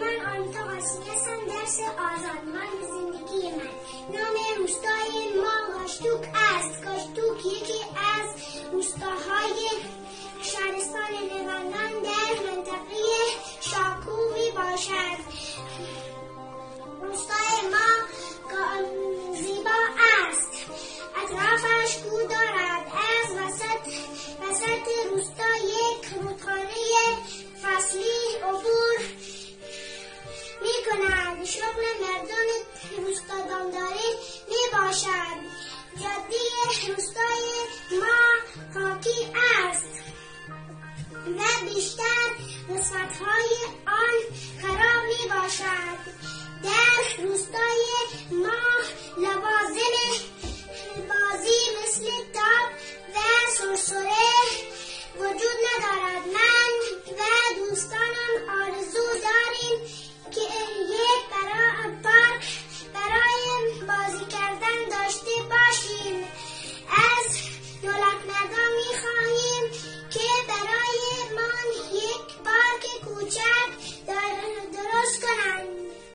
من آسمی هستم درس آزاد. من This my client on